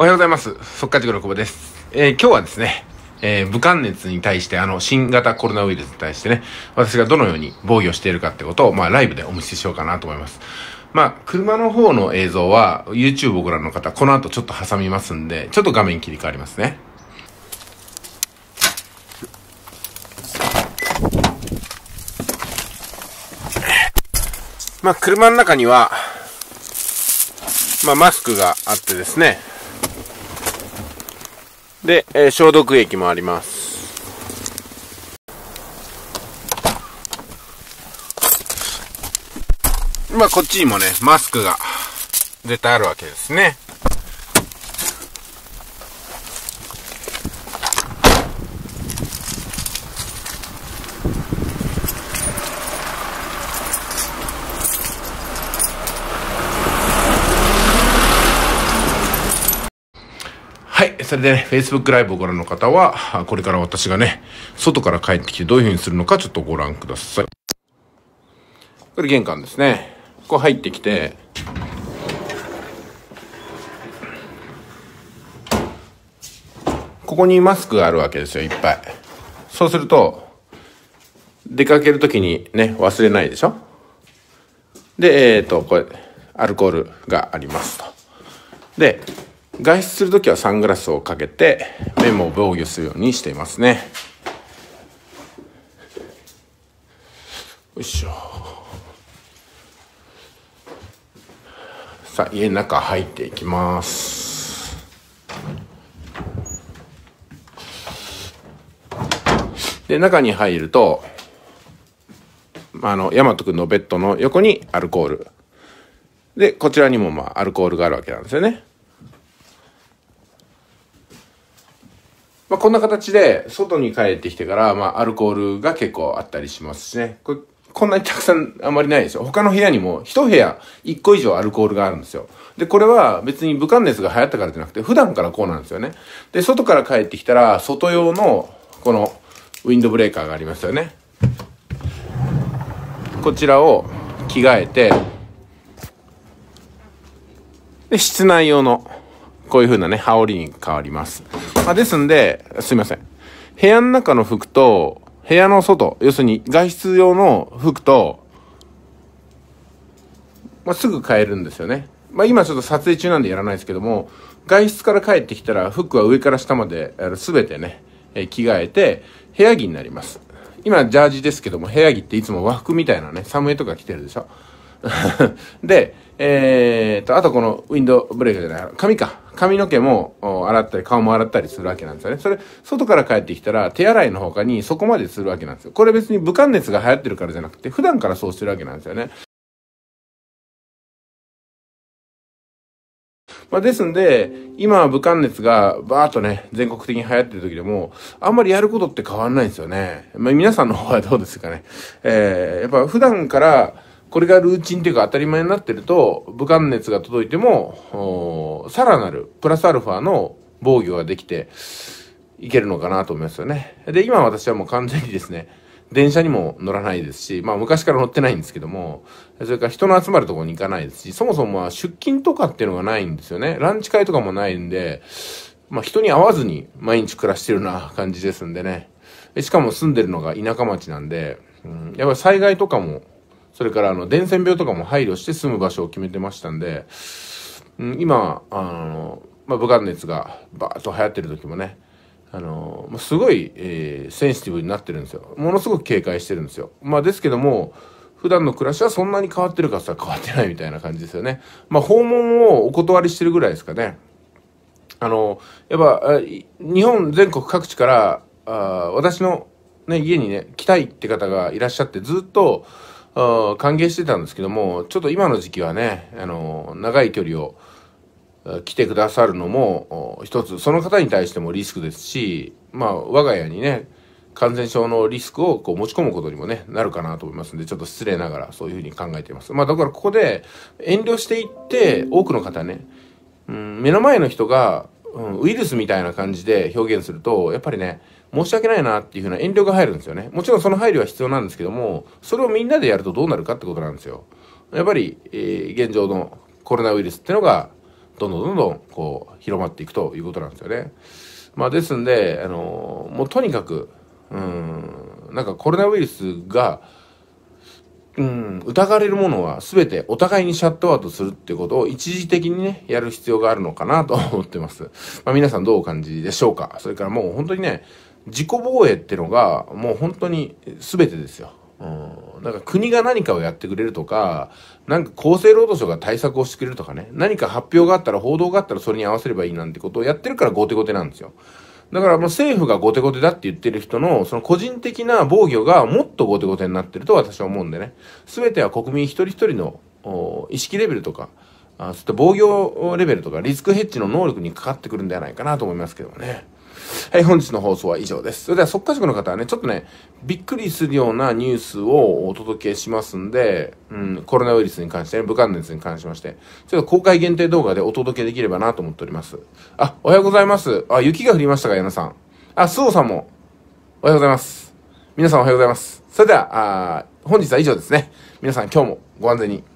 おはようございます。速稼塾の久保です。えー、今日はですね、えー、武漢熱に対して、あの、新型コロナウイルスに対してね、私がどのように防御しているかってことを、まあ、ライブでお見せしようかなと思います。まあ、車の方の映像は、YouTube をご覧の方、この後ちょっと挟みますんで、ちょっと画面切り替わりますね。まあ、車の中には、まあ、マスクがあってですね、で、えー、消毒液もあります。まあ、こっちにもね、マスクが絶対あるわけですね。それでね、Facebook ライブをご覧の方は、これから私がね、外から帰ってきてどういう風にするのかちょっとご覧ください。これ玄関ですね。ここ入ってきて、ここにマスクがあるわけですよ、いっぱい。そうすると、出かけるときにね、忘れないでしょ？で、えっ、ー、と、これ、アルコールがありますと。で、外出するときはサングラスをかけて目も防御するようにしていますね。よいしょ。さあ家の中入っていきます。で中に入るとあの大和くんのベッドの横にアルコール。でこちらにもまあアルコールがあるわけなんですよね。まあ、こんな形で外に帰ってきてから、まあ、アルコールが結構あったりしますしね。これこんなにたくさんあまりないですよ。他の部屋にも一部屋一個以上アルコールがあるんですよ。で、これは別に武漢熱が流行ったからじゃなくて普段からこうなんですよね。で、外から帰ってきたら外用のこのウィンドブレーカーがありますよね。こちらを着替えて、で、室内用のこういう風なね、羽織に変わります。まあ、ですんで、すいません。部屋の中の服と、部屋の外、要するに外出用の服と、まあ、すぐ買えるんですよね。まあ、今ちょっと撮影中なんでやらないですけども、外出から帰ってきたら服は上から下まで全てね、え着替えて部屋着になります。今ジャージですけども部屋着っていつも和服みたいなね、寒いとか着てるでしょ。で、えー、と、あとこのウィンドブレーカーじゃない、髪か。髪の毛も洗ったり、顔も洗ったりするわけなんですよね。それ、外から帰ってきたら、手洗いの他にそこまでするわけなんですよ。これ別に武漢熱が流行ってるからじゃなくて、普段からそうしてるわけなんですよね。まあ、ですんで、今は武漢熱がバーっとね、全国的に流行ってる時でも、あんまりやることって変わんないんですよね。まあ、皆さんの方はどうですかね。えー、やっぱ普段から、これがルーチンというか当たり前になってると、武漢熱が届いても、さらなるプラスアルファの防御ができていけるのかなと思いますよね。で、今私はもう完全にですね、電車にも乗らないですし、まあ昔から乗ってないんですけども、それから人の集まるとこに行かないですし、そもそもまあ出勤とかっていうのがないんですよね。ランチ会とかもないんで、まあ人に会わずに毎日暮らしてるな感じですんでね。しかも住んでるのが田舎町なんで、うん、やっぱり災害とかもそれからあの伝染病とかも配慮して住む場所を決めてましたんで、うん、今あの、まあ、武漢熱がバーッと流行ってる時もねあのすごい、えー、センシティブになってるんですよ。ものすごく警戒してるんですよ。まあですけども普段の暮らしはそんなに変わってるかさ変わってないみたいな感じですよね。まあ訪問をお断りしてるぐらいですかね。あのやっぱ日本全国各地からあ私の、ね、家にね来たいって方がいらっしゃってずっと歓迎してたんですけども、ちょっと今の時期はね、あの、長い距離を来てくださるのも、一つ、その方に対してもリスクですし、まあ、我が家にね、感染症のリスクをこう持ち込むことにもね、なるかなと思いますんで、ちょっと失礼ながらそういうふうに考えています。まあ、だからここで遠慮していって、多くの方ね、うん、目の前の人が、うん、ウイルスみたいな感じで表現すると、やっぱりね、申し訳ないなっていうふうな遠慮が入るんですよね。もちろんその配慮は必要なんですけども、それをみんなでやるとどうなるかってことなんですよ。やっぱり、えー、現状のコロナウイルスってのがどんどんどんどん、こう、広まっていくということなんですよね。まあ、ですんで、あのー、もうとにかく、うん、なんかコロナウイルスが、うん、疑われるものは全てお互いにシャットアウトするってことを一時的にね、やる必要があるのかなと思ってます。まあ皆さんどうお感じでしょうかそれからもう本当にね、自己防衛っていうのがもう本当に全てですよ。うん、なんか国が何かをやってくれるとか、なんか厚生労働省が対策をしてくれるとかね、何か発表があったら報道があったらそれに合わせればいいなんてことをやってるから後手後手なんですよ。だからもう政府が後手後手だって言ってる人の、その個人的な防御がもっと後手後手になってると私は思うんでね。すべては国民一人一人の意識レベルとか、あそういった防御レベルとかリスクヘッジの能力にかかってくるんではないかなと思いますけどね。はい、本日の放送は以上です。それでは、速稼塾の方はね、ちょっとね、びっくりするようなニュースをお届けしますんで、うん、コロナウイルスに関してね、武漢熱に関しまして、ちょっと公開限定動画でお届けできればなと思っております。あ、おはようございます。あ、雪が降りましたか、矢野さん。あ、須藤さんも、おはようございます。皆さんおはようございます。それでは、あ本日は以上ですね。皆さん今日もご安全に。